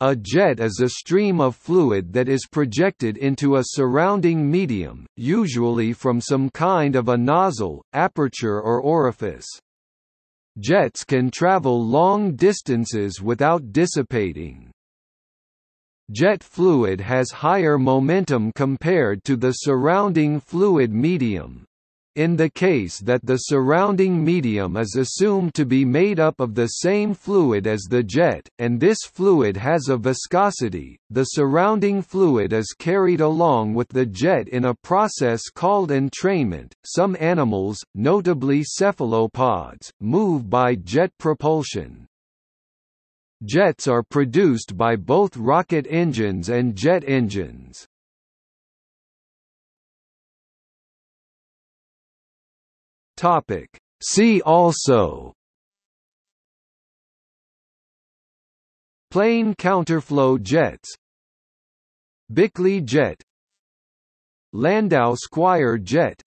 A jet is a stream of fluid that is projected into a surrounding medium, usually from some kind of a nozzle, aperture or orifice. Jets can travel long distances without dissipating. Jet fluid has higher momentum compared to the surrounding fluid medium, in the case that the surrounding medium is assumed to be made up of the same fluid as the jet, and this fluid has a viscosity, the surrounding fluid is carried along with the jet in a process called entrainment. Some animals, notably cephalopods, move by jet propulsion. Jets are produced by both rocket engines and jet engines. Topic. See also. Plane counterflow jets. Bickley jet. Landau Squire jet.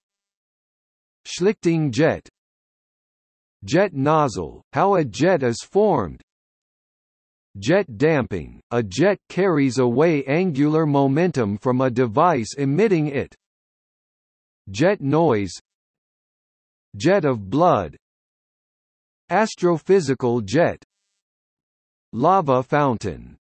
Schlichting jet. Jet nozzle, how a jet is formed. Jet damping, a jet carries away angular momentum from a device emitting it. Jet noise Jet of blood. Astrophysical jet. Lava fountain